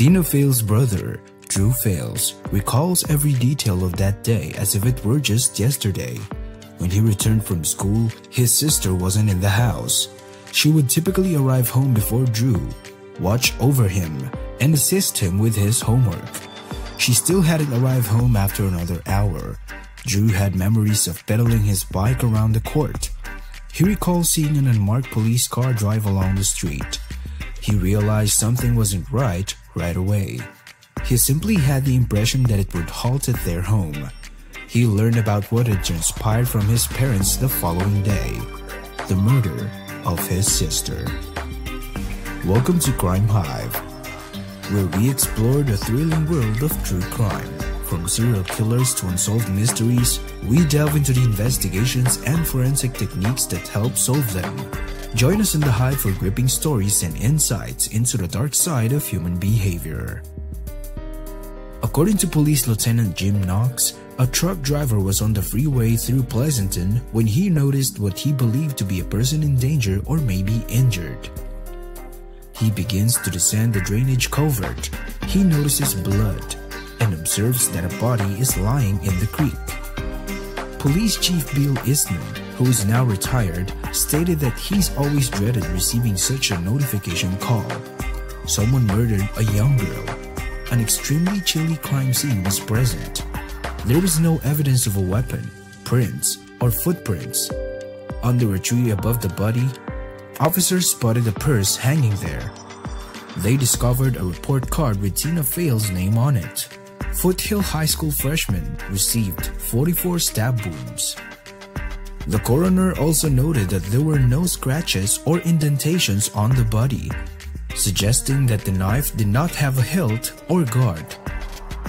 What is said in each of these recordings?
Tina Faelz' brother, Drew Faelz, recalls every detail of that day as if it were just yesterday. When he returned from school, his sister wasn't in the house. She would typically arrive home before Drew, watch over him, and assist him with his homework. She still hadn't arrived home after another hour. Drew had memories of pedaling his bike around the court. He recalls seeing an unmarked police car drive along the street. He realized something wasn't right right away. He simply had the impression that it would halt at their home. He learned about what had transpired from his parents the following day the murder of his sister. Welcome to Crime Hive, where we explore the thrilling world of true crime. From serial killers to unsolved mysteries, we delve into the investigations and forensic techniques that help solve them. Join us in the Hive for gripping stories and insights into the dark side of human behavior. According to Police Lieutenant Jim Knox, a truck driver was on the freeway through Pleasanton when he noticed what he believed to be a person in danger or maybe injured. He begins to descend the drainage culvert. He notices blood and observes that a body is lying in the creek. Police Chief Bill Eastman, who is now retired, stated that he's always dreaded receiving such a notification call. Someone murdered a young girl. An extremely chilly crime scene was present. There was no evidence of a weapon, prints, or footprints. Under a tree above the body, officers spotted a purse hanging there. They discovered a report card with Tina Faelz' name on it. Foothill High School freshman received 44 stab wounds. The coroner also noted that there were no scratches or indentations on the body, suggesting that the knife did not have a hilt or guard.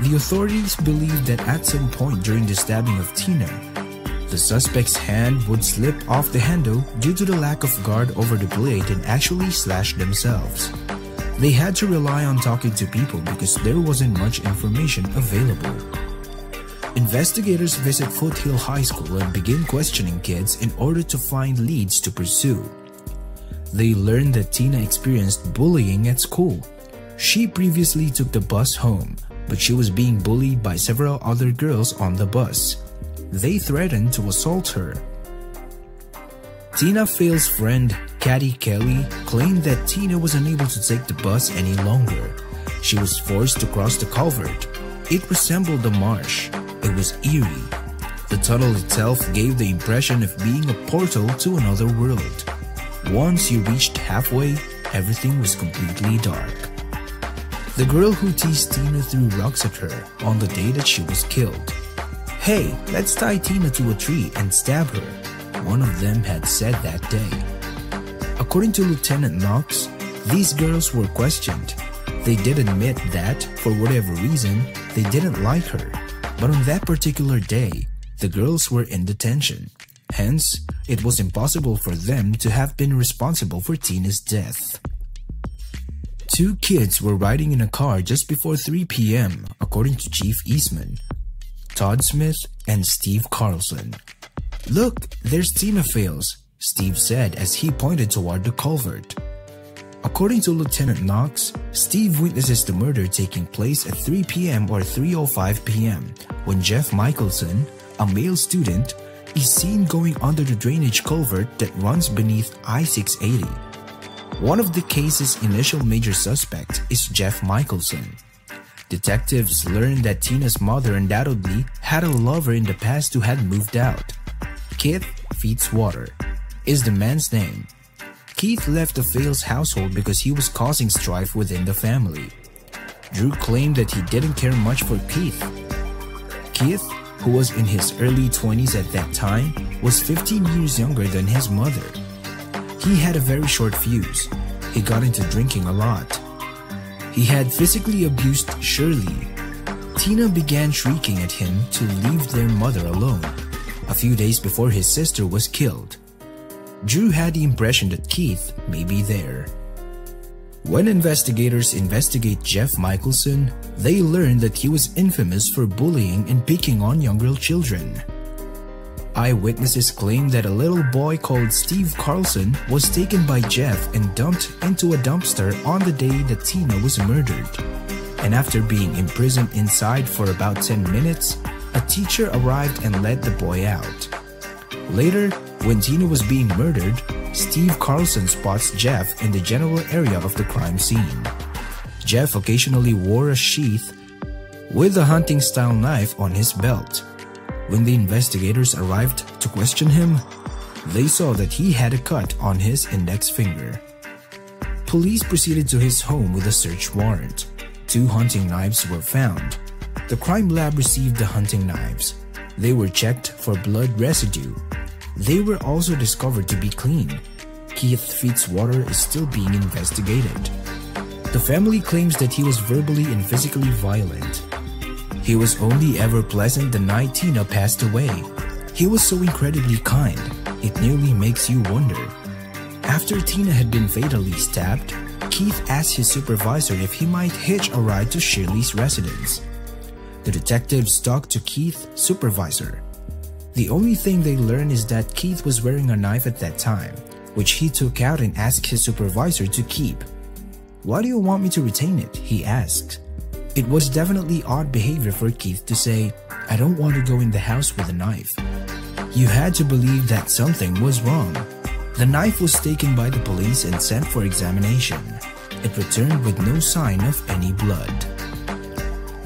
The authorities believe that at some point during the stabbing of Tina, the suspect's hand would slip off the handle due to the lack of guard over the blade and actually slash themselves. They had to rely on talking to people because there wasn't much information available. Investigators visit Foothill High School and begin questioning kids in order to find leads to pursue. They learn that Tina experienced bullying at school. She previously took the bus home, but she was being bullied by several other girls on the bus. They threatened to assault her. Tina Faelz' friend, Caddy Kelly, claimed that Tina was unable to take the bus any longer. She was forced to cross the culvert. It resembled a marsh. It was eerie. The tunnel itself gave the impression of being a portal to another world. Once you reached halfway, everything was completely dark. The girl who teased Tina threw rocks at her on the day that she was killed. Hey, let's tie Tina to a tree and stab her, one of them had said that day. According to Lieutenant Knox, these girls were questioned. They did admit that, for whatever reason, they didn't like her. But on that particular day, the girls were in detention. Hence, it was impossible for them to have been responsible for Tina's death. Two kids were riding in a car just before 3 p.m., according to Chief Eastman. Todd Smith and Steve Carlson. Look, there's Tina Faelz, Steve said as he pointed toward the culvert. According to Lieutenant Knox, Steve witnesses the murder taking place at 3 p.m. or 3.05 p.m. when Jeff Michelson, a male student, is seen going under the drainage culvert that runs beneath I-680. One of the case's initial major suspects is Jeff Michelson. Detectives learned that Tina's mother undoubtedly had a lover in the past who had moved out. Keith Fitzwater is the man's name. Keith left the Faelz household because he was causing strife within the family. Drew claimed that he didn't care much for Keith. Keith, who was in his early 20s at that time, was 15 years younger than his mother. He had a very short fuse. He got into drinking a lot. He had physically abused Shirley. Tina began shrieking at him to leave their mother alone, a few days before his sister was killed. Drew had the impression that Keith may be there. When investigators investigate Jeff Michelson, they learn that he was infamous for bullying and picking on younger children. Eyewitnesses claim that a little boy called Steve Carlson was taken by Jeff and dumped into a dumpster on the day that Tina was murdered. And after being imprisoned inside for about 10 minutes, a teacher arrived and let the boy out. Later, when Tina was being murdered, Steve Carlson spots Jeff in the general area of the crime scene. Jeff occasionally wore a sheath with a hunting style knife on his belt. When the investigators arrived to question him, they saw that he had a cut on his index finger. Police proceeded to his home with a search warrant. Two hunting knives were found. The crime lab received the hunting knives. They were checked for blood residue. They were also discovered to be clean. Keith Fitzwater is still being investigated. The family claims that he was verbally and physically violent. He was only ever pleasant the night Tina passed away. He was so incredibly kind, it nearly makes you wonder. After Tina had been fatally stabbed, Keith asked his supervisor if he might hitch a ride to Shirley's residence. The detectives talked to Keith's supervisor. The only thing they learned is that Keith was wearing a knife at that time, which he took out and asked his supervisor to keep. Why do you want me to retain it? he asked. It was definitely odd behavior for Keith to say, I don't want to go in the house with a knife. You had to believe that something was wrong. The knife was taken by the police and sent for examination. It returned with no sign of any blood.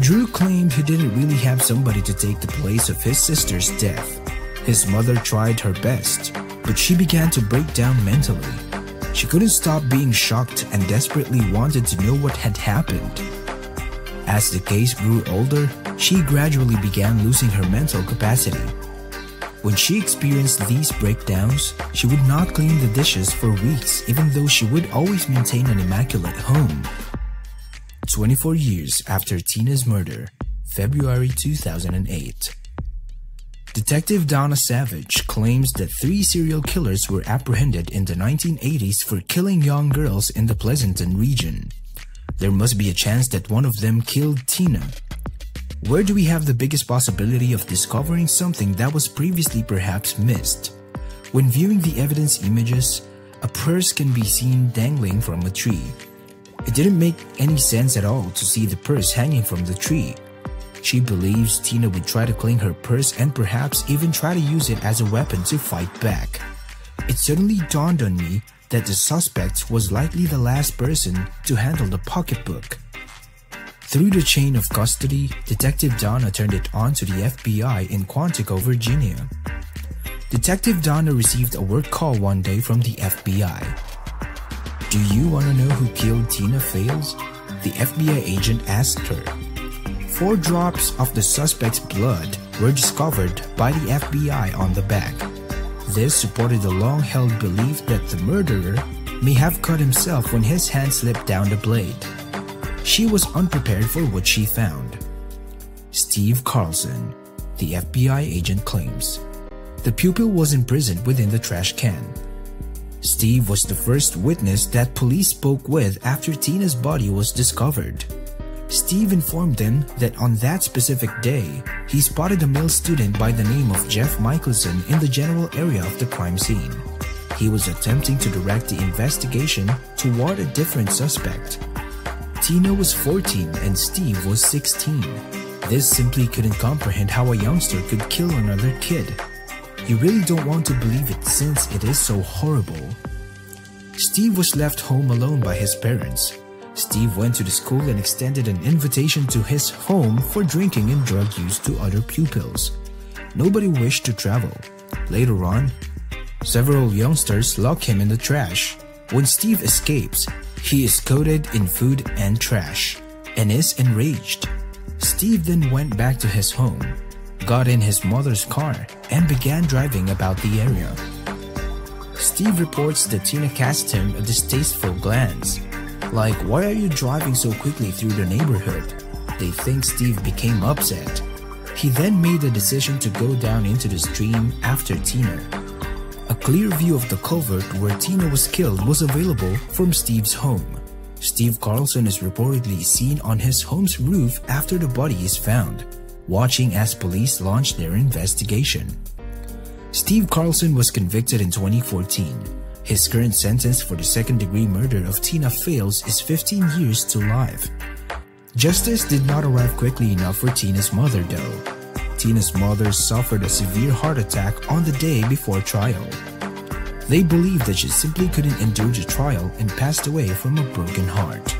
Drew claimed he didn't really have somebody to take the place of his sister's death. His mother tried her best, but she began to break down mentally. She couldn't stop being shocked and desperately wanted to know what had happened. As the case grew older, she gradually began losing her mental capacity. When she experienced these breakdowns, she would not clean the dishes for weeks even though she would always maintain an immaculate home. 24 years after Tina's murder, February 2008. Detective Donna Savage claims that three serial killers were apprehended in the 1980s for killing young girls in the Pleasanton region. There must be a chance that one of them killed Tina. Where do we have the biggest possibility of discovering something that was previously perhaps missed? When viewing the evidence images, a purse can be seen dangling from a tree. It didn't make any sense at all to see the purse hanging from the tree. She believes Tina would try to cling her purse and perhaps even try to use it as a weapon to fight back. It suddenly dawned on me that the suspect was likely the last person to handle the pocketbook. Through the chain of custody, Detective Donna turned it on to the FBI in Quantico, Virginia. Detective Donna received a work call one day from the FBI. Do you want to know who killed Tina Faelz? The FBI agent asked her. Four drops of the suspect's blood were discovered by the FBI on the bag. This supported the long-held belief that the murderer may have cut himself when his hand slipped down the blade. She was unprepared for what she found. Steve Carlson, the FBI agent claims. The pupil was imprisoned within the trash can. Steve was the first witness that police spoke with after Tina's body was discovered. Steve informed them that on that specific day, he spotted a male student by the name of Jeff Michelson in the general area of the crime scene. He was attempting to direct the investigation toward a different suspect. Tina was 14 and Steve was 16. This simply couldn't comprehend how a youngster could kill another kid. You really don't want to believe it since it is so horrible. Steve was left home alone by his parents. Steve went to the school and extended an invitation to his home for drinking and drug use to other pupils. Nobody wished to travel. Later on, several youngsters lock him in the trash. When Steve escapes, he is coated in food and trash and is enraged. Steve then went back to his home, got in his mother's car, and began driving about the area. Steve reports that Tina cast him a distasteful glance like, why are you driving so quickly through the neighborhood? They think Steve became upset. He then made the decision to go down into the stream after Tina. A clear view of the culvert where Tina was killed was available from Steve's home. Steve Carlson is reportedly seen on his home's roof after the body is found, watching as police launch their investigation. Steve Carlson was convicted in 2014. His current sentence for the second-degree murder of Tina Faelz is 15 years to life. Justice did not arrive quickly enough for Tina's mother though. Tina's mother suffered a severe heart attack on the day before trial. They believed that she simply couldn't endure the trial and passed away from a broken heart.